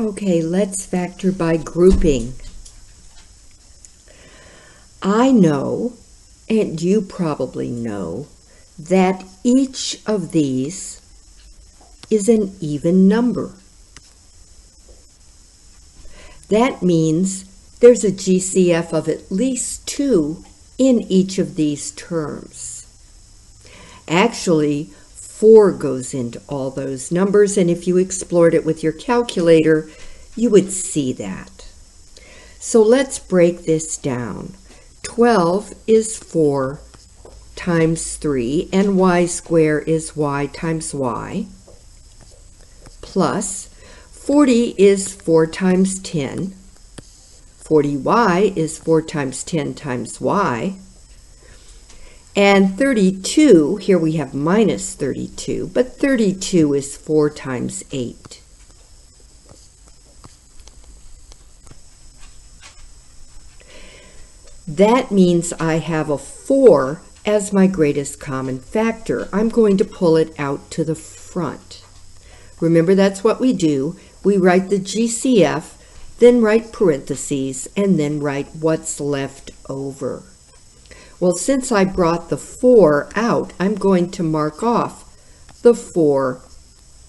Okay, let's factor by grouping. I know, and you probably know, that each of these is an even number. That means there's a GCF of at least 2 in each of these terms. Actually, 4 goes into all those numbers, and if you explored it with your calculator, you would see that. So let's break this down. 12 is 4 times 3, and y squared is y times y, plus 40 is 4 times 10, 40y is 4 times 10 times y, and 32, here we have minus 32, but 32 is 4 times 8. That means I have a 4 as my greatest common factor. I'm going to pull it out to the front. Remember, that's what we do. We write the GCF, then write parentheses, and then write what's left over. Well, since I brought the 4 out, I'm going to mark off the 4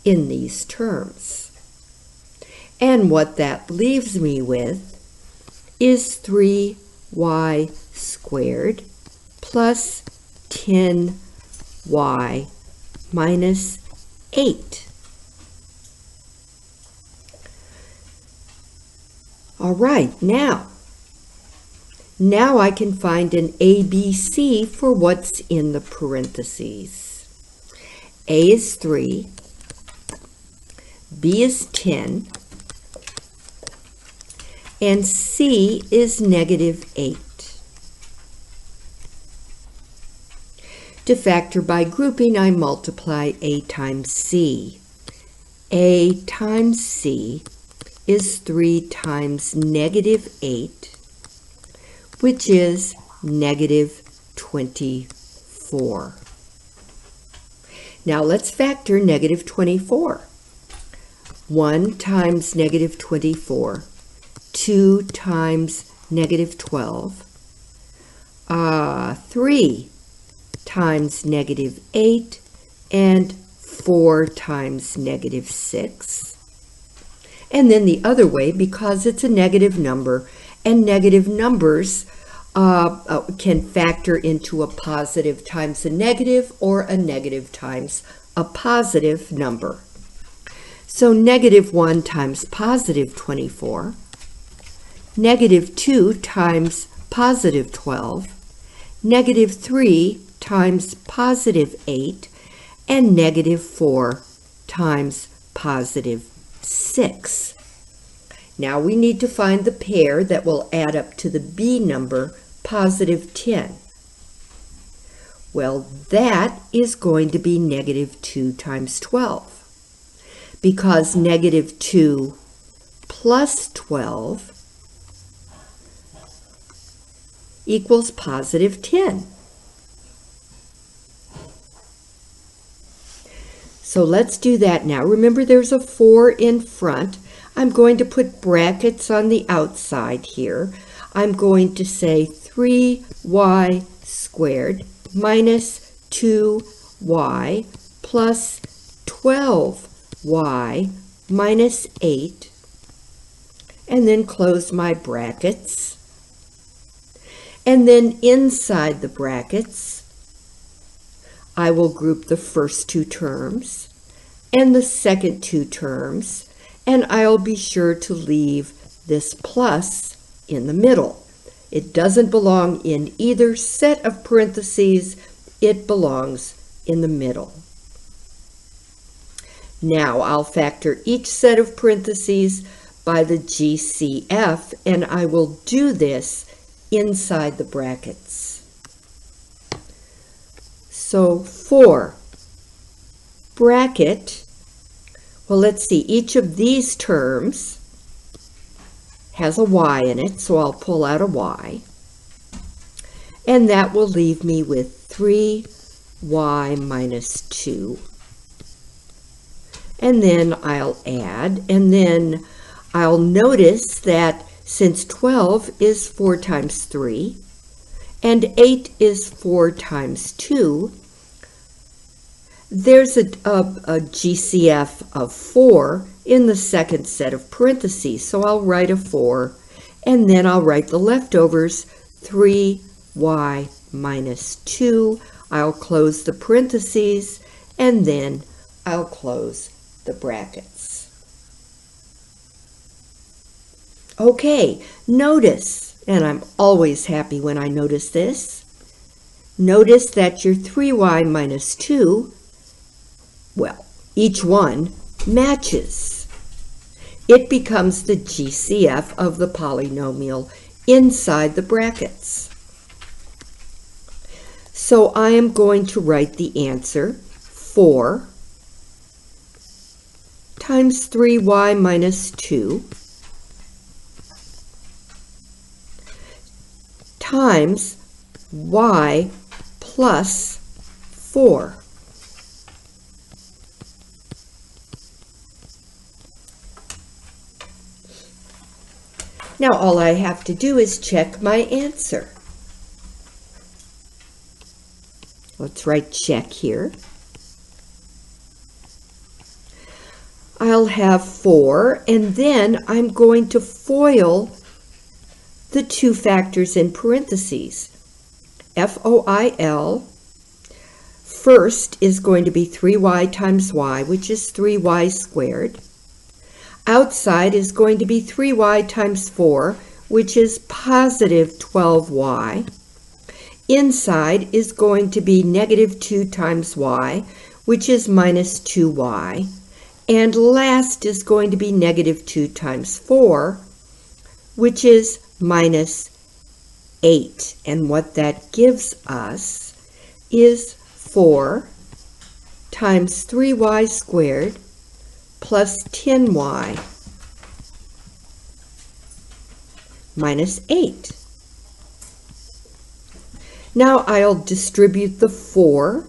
in these terms. And what that leaves me with is 3y squared plus 10y minus 8. All right, now, now I can find an ABC for what's in the parentheses. A is 3, B is 10, and C is negative 8. To factor by grouping, I multiply A times C. A times C is 3 times negative 8, which is negative 24. Now let's factor negative 24. 1 times negative 24, 2 times negative 12, uh, 3 times negative 8 and 4 times negative 6. And then the other way, because it's a negative number, and negative numbers uh, uh, can factor into a positive times a negative or a negative times a positive number. So negative 1 times positive 24, negative 2 times positive 12, negative 3 times positive 8 and negative 4 times positive 6. Now we need to find the pair that will add up to the B number, positive 10. Well, that is going to be negative 2 times 12 because negative 2 plus 12 equals positive 10. So let's do that now. Remember there's a 4 in front. I'm going to put brackets on the outside here. I'm going to say 3y squared minus 2y plus 12y minus 8 and then close my brackets. And then inside the brackets, I will group the first two terms and the second two terms, and I'll be sure to leave this plus in the middle. It doesn't belong in either set of parentheses, it belongs in the middle. Now I'll factor each set of parentheses by the GCF, and I will do this inside the brackets. So 4 bracket, well, let's see, each of these terms has a y in it, so I'll pull out a y. And that will leave me with 3y minus 2. And then I'll add, and then I'll notice that since 12 is 4 times 3 and 8 is 4 times 2, there's a, a, a, GCF of 4 in the second set of parentheses. So I'll write a 4 and then I'll write the leftovers 3y minus 2. I'll close the parentheses and then I'll close the brackets. Okay, notice, and I'm always happy when I notice this, notice that your 3y minus 2, well, each one matches. It becomes the GCF of the polynomial inside the brackets. So I am going to write the answer 4 times 3y minus 2 times y plus 4. Now all I have to do is check my answer. Let's write check here. I'll have 4, and then I'm going to FOIL the two factors in parentheses. F-O-I-L, first is going to be 3y times y, which is 3y squared. Outside is going to be 3y times 4, which is positive 12y. Inside is going to be negative 2 times y, which is minus 2y. And last is going to be negative 2 times 4, which is minus 8. And what that gives us is 4 times 3y squared plus 10y minus 8. Now I'll distribute the 4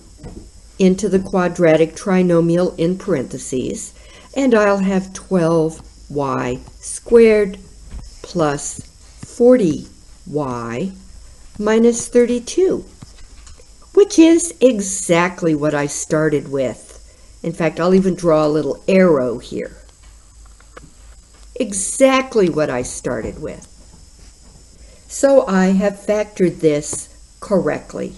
into the quadratic trinomial in parentheses, and I'll have 12y squared plus 40y minus 32, which is exactly what I started with. In fact, I'll even draw a little arrow here. Exactly what I started with. So I have factored this correctly.